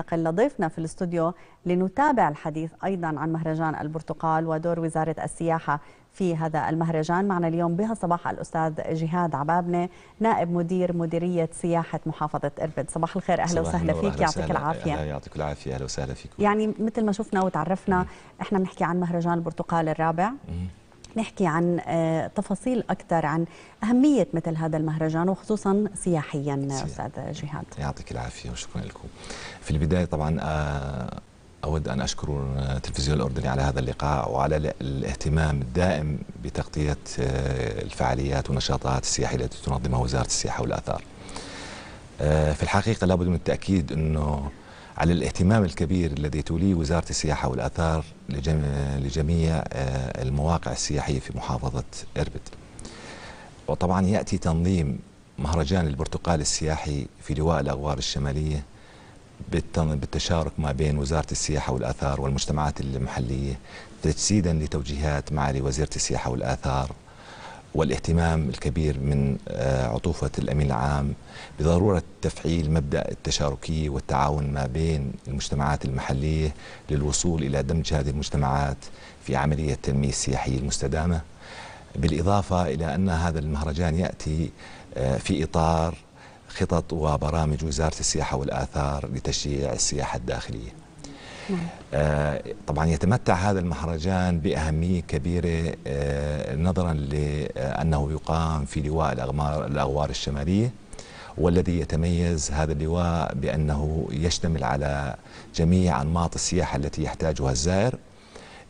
ننتقل لضيفنا في الاستوديو لنتابع الحديث أيضا عن مهرجان البرتقال ودور وزارة السياحة في هذا المهرجان. معنا اليوم بها صباح الأستاذ جهاد عبابنة نائب مدير مديرية سياحة محافظة إربد. صباح الخير أهلا وسهلا فيك يعطيك العافية. يعطيك العافية أهلا وسهلا فيكم. يعني مثل ما شفنا وتعرفنا إحنا بنحكي عن مهرجان البرتقال الرابع. نحكي عن تفاصيل أكثر عن أهمية مثل هذا المهرجان وخصوصا سياحيا أستاذ جهاد يعطيك العافية وشكرا لكم. في البداية طبعا أود أن أشكر التلفزيون الأردني على هذا اللقاء وعلى الاهتمام الدائم بتغطية الفعاليات والنشاطات السياحية التي تنظمها وزارة السياحة والآثار. في الحقيقة لابد من التأكيد أنه على الاهتمام الكبير الذي توليه وزارة السياحة والآثار لجميع المواقع السياحية في محافظة إربد. وطبعا يأتي تنظيم مهرجان البرتقال السياحي في لواء الأغوار الشمالية بالتشارك ما بين وزارة السياحة والآثار والمجتمعات المحلية تجسيدا لتوجيهات معالي وزيرة السياحة والآثار والاهتمام الكبير من عطوفة الأمين العام بضرورة تفعيل مبدأ التشاركية والتعاون ما بين المجتمعات المحلية للوصول إلى دمج هذه المجتمعات في عملية التنمية السياحية المستدامة بالإضافة إلى أن هذا المهرجان يأتي في إطار خطط وبرامج وزارة السياحة والآثار لتشجيع السياحة الداخلية. آه طبعا يتمتع هذا المهرجان بأهمية كبيرة آه نظرا لأنه يقام في لواء الأغمار الأغوار الشمالية والذي يتميز هذا اللواء بأنه يشتمل على جميع أنماط السياحة التي يحتاجها الزائر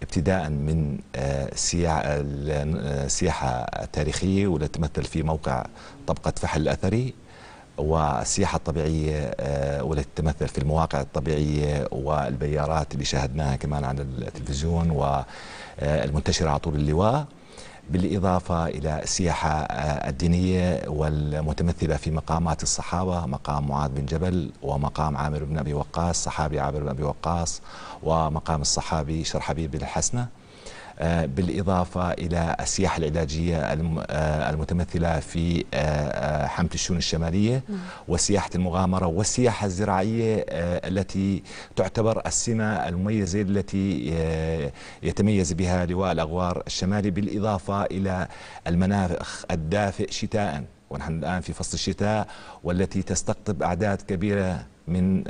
ابتداء من السياحة التاريخية والتي تمثل في موقع طبقة فحل الأثري والسياحة الطبيعية والتي تتمثل في المواقع الطبيعية والبيارات اللي شاهدناها كمان على التلفزيون والمنتشرة على طول اللواء بالإضافة إلى السياحة الدينية والمتمثلة في مقامات الصحابة مقام معاذ بن جبل ومقام عامر بن أبي وقاص صحابي عامر بن أبي وقاص ومقام الصحابي شرحبيل بن الحسنة. بالإضافة إلى السياحة العلاجية المتمثلة في حمة الشون الشمالية وسياحة المغامرة والسياحة الزراعية التي تعتبر السمة المميزة التي يتميز بها لواء الأغوار الشمالي بالإضافة إلى المناخ الدافئ شتاء. ونحن الآن في فصل الشتاء والتي تستقطب أعداد كبيرة من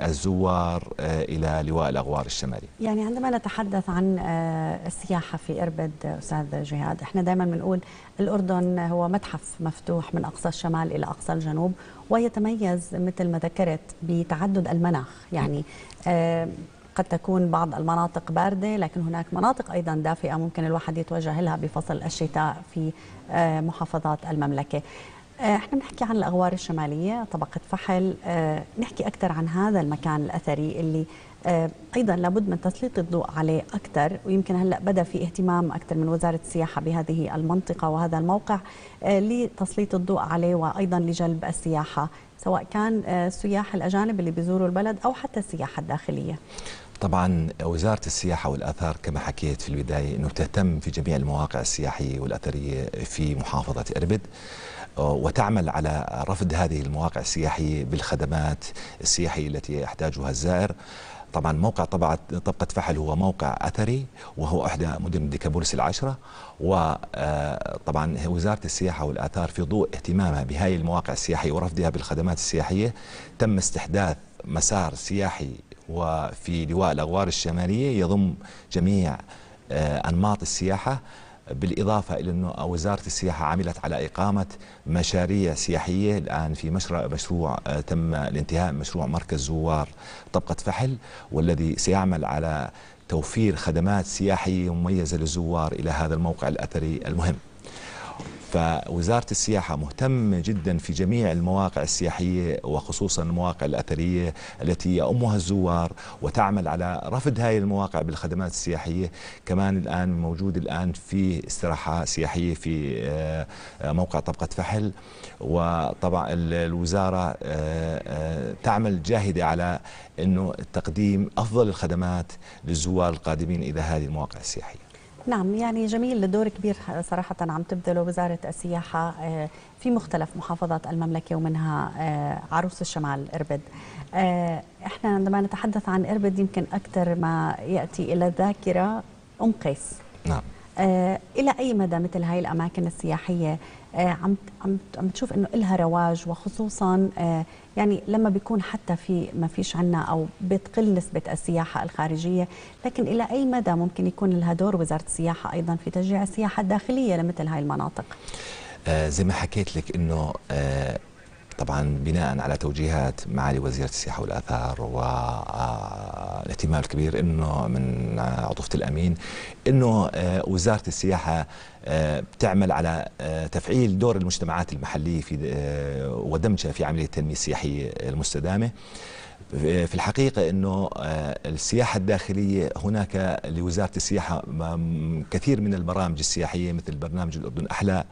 الزوار إلى لواء الأغوار الشمالي. يعني عندما نتحدث عن السياحة في إربد أستاذ جهاد إحنا دائما بنقول الأردن هو متحف مفتوح من أقصى الشمال إلى أقصى الجنوب ويتميز مثل ما ذكرت بتعدد المناخ. يعني قد تكون بعض المناطق باردة لكن هناك مناطق أيضا دافئة ممكن الواحد يتوجه لها بفصل الشتاء في محافظات المملكة. إحنا بنحكي عن الأغوار الشمالية طبقة فحل. آه نحكي أكثر عن هذا المكان الأثري اللي آه أيضا لابد من تسليط الضوء عليه أكثر ويمكن هلأ بدا في اهتمام أكثر من وزارة السياحة بهذه المنطقة وهذا الموقع آه لتسليط الضوء عليه وأيضا لجلب السياحة سواء كان السياح الأجانب اللي بيزوروا البلد أو حتى السياحة الداخلية. طبعا وزارة السياحة والآثار كما حكيت في البداية أنه تهتم في جميع المواقع السياحية والأثرية في محافظة إربد وتعمل على رفض هذه المواقع السياحية بالخدمات السياحية التي يحتاجها الزائر. طبعا موقع طبقة فحل هو موقع أثري وهو إحدى مدن ديكابولس العشرة وطبعا وزارة السياحة والآثار في ضوء اهتمامها بهذه المواقع السياحية ورفضها بالخدمات السياحية تم استحداث مسار سياحي وفي لواء الأغوار الشمالية يضم جميع أنماط السياحة بالإضافة إلى أنه وزارة السياحة عملت على إقامة مشاريع سياحية. الآن في مشروع, مشروع تم الانتهاء مشروع مركز زوار طبقة فحل والذي سيعمل على توفير خدمات سياحية مميزة للزوار إلى هذا الموقع الأثري المهم. فوزارة السياحة مهتمة جدا في جميع المواقع السياحية وخصوصا المواقع الأثرية التي يأمها الزوار وتعمل على رفض هذه المواقع بالخدمات السياحية. كمان الآن موجود الآن في استراحة سياحية في موقع طبقة فحل. وطبعا الوزارة تعمل جاهدة على أنه تقديم أفضل الخدمات للزوار القادمين إلى هذه المواقع السياحية. نعم يعني جميل. دور كبير صراحة عم تبذله وزارة السياحة آه، في مختلف محافظات المملكة ومنها آه، عروس الشمال إربد. آه، إحنا عندما نتحدث عن إربد يمكن أكثر ما يأتي إلى الذاكرة أم قيس. نعم. إلى أي مدى مثل هاي الأماكن السياحية؟ عم عم عم تشوف إنه لها رواج وخصوصا يعني لما بيكون حتى في ما فيش عنا أو بتقل نسبة السياحة الخارجية لكن إلى أي مدى ممكن يكون لها دور وزارة السياحة أيضا في تشجيع السياحة الداخلية لمثل هاي المناطق؟ آه زي ما حكيت لك إنه آه طبعا بناء على توجيهات معالي وزيرة السياحة والآثار والاهتمام آه، الكبير إنه من عطوفة الأمين إنه آه، وزارة السياحة آه، بتعمل على تفعيل دور المجتمعات المحلية في ودمجها في عملية التنمية السياحية المستدامة. في الحقيقة أنه السياحة الداخلية هناك لوزارة السياحة كثير من البرامج السياحية مثل برنامج الأردن أحلى آه،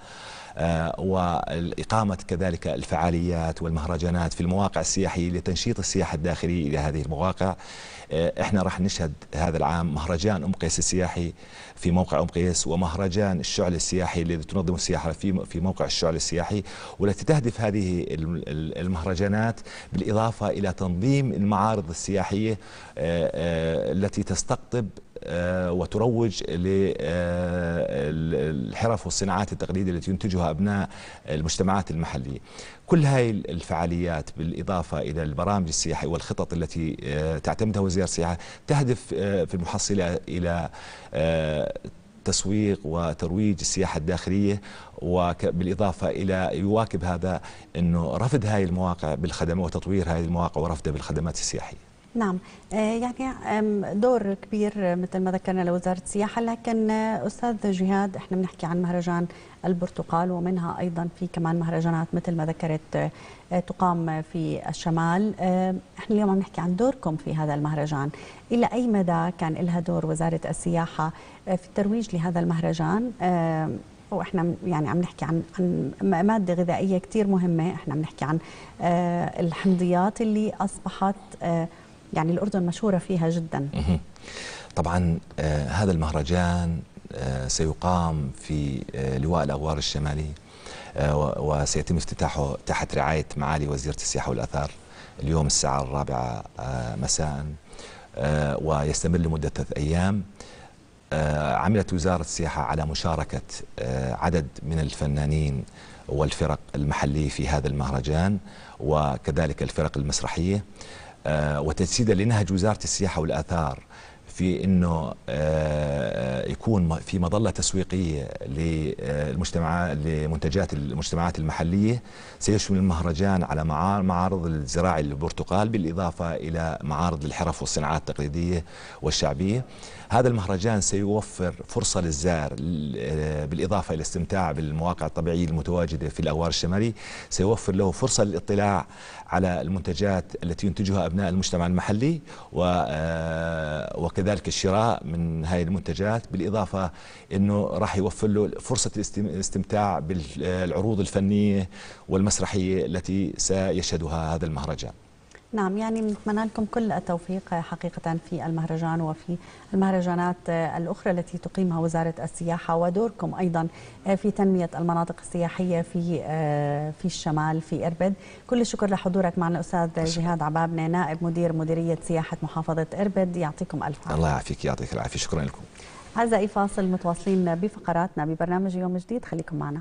وإقامة كذلك الفعاليات والمهرجانات في المواقع السياحية لتنشيط السياحة الداخلية إلى هذه المواقع. آه، إحنا راح نشهد هذا العام مهرجان أم قيس السياحي في موقع أم قيس ومهرجان الشعل السياحي الذي تنظم السياحة في في موقع الشعل السياحي. والتي تهدف هذه المهرجانات بالإضافة إلى تنظيم المعارض السياحية آه، التي تستقطب آه، وتروج للحرف والصناعات التقليدية التي ينتجها أبناء المجتمعات المحلية. كل هاي الفعاليات بالإضافة إلى البرامج السياحية والخطط التي آه، تعتمدها وزارة السياحة تهدف آه، في المحصلة إلى تسويق وترويج السياحة الداخلية وبالإضافة إلى يواكب هذا أنه رفض هذه المواقع بالخدمات وتطوير هذه المواقع ورفضها بالخدمات السياحية. نعم. آه، يعني دور كبير مثل ما ذكرنا لوزارة السياحة لكن آه، أستاذ جهاد إحنا بنحكي عن مهرجان البرتقال ومنها أيضا في كمان مهرجانات مثل ما ذكرت آه، تقام في الشمال. إحنا اليوم عم نحكي عن دوركم في هذا المهرجان. إلى أي مدى كان لها دور وزارة السياحة في الترويج لهذا المهرجان؟ وإحنا يعني عم نحكي عن عن مادة غذائية كثير مهمة. إحنا عم نحكي عن الحمضيات اللي أصبحت يعني الأردن مشهورة فيها جدا. طبعا آه هذا المهرجان آه سيقام في آه لواء الأغوار الشمالي وسيتم افتتاحه تحت رعاية معالي وزيرة السياحة والأثار اليوم الساعة الرابعة مساء ويستمر لمدة ثلاث أيام. عملت وزارة السياحة على مشاركة عدد من الفنانين والفرق المحلية في هذا المهرجان وكذلك الفرق المسرحية. وتجسيدا لنهج وزارة السياحة والآثار في إنه آه، يكون في مظلة تسويقية للمجتمعات لمنتجات المجتمعات المحلية سيشمل المهرجان على معارض الزراعي للبرتقال بالإضافة إلى معارض الحرف والصناعات التقليدية والشعبية. هذا المهرجان سيوفر فرصة للزائر بالإضافة إلى الاستمتاع بالمواقع الطبيعية المتواجدة في الأغوار الشمالي سيوفر له فرصة للاطلاع على المنتجات التي ينتجها أبناء المجتمع المحلي آه، وكذلك الشراء من هذه المنتجات بالإضافة أنه راح يوفر له فرصة الاستمتاع بالعروض الفنية والمسرحية التي سيشهدها هذا المهرجان. نعم يعني نتمنى لكم كل التوفيق حقيقة في المهرجان وفي المهرجانات الأخرى التي تقيمها وزارة السياحة ودوركم أيضا في تنمية المناطق السياحية في في الشمال في إربد. كل الشكر لحضورك معنا الأستاذ جهاد عبابنة نائب مدير مديرية سياحة محافظة إربد. يعطيكم ألف عافية. الله يعافيك يعطيك العافية. شكرا لكم. أعزائي فاصل متواصلين بفقراتنا ببرنامج يوم جديد خليكم معنا.